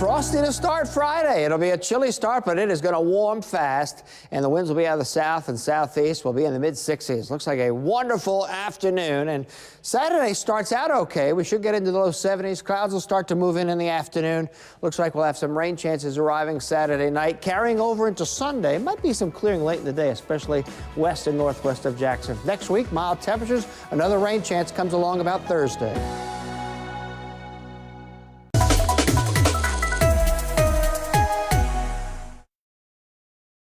Frosty to start Friday. It'll be a chilly start, but it is going to warm fast, and the winds will be out of the south and southeast. Will be in the mid 60s. Looks like a wonderful afternoon, and Saturday starts out okay. We should get into the low 70s. Clouds will start to move in in the afternoon. Looks like we'll have some rain chances arriving Saturday night, carrying over into Sunday. Might be some clearing late in the day, especially west and northwest of Jackson. Next week, mild temperatures. Another rain chance comes along about Thursday.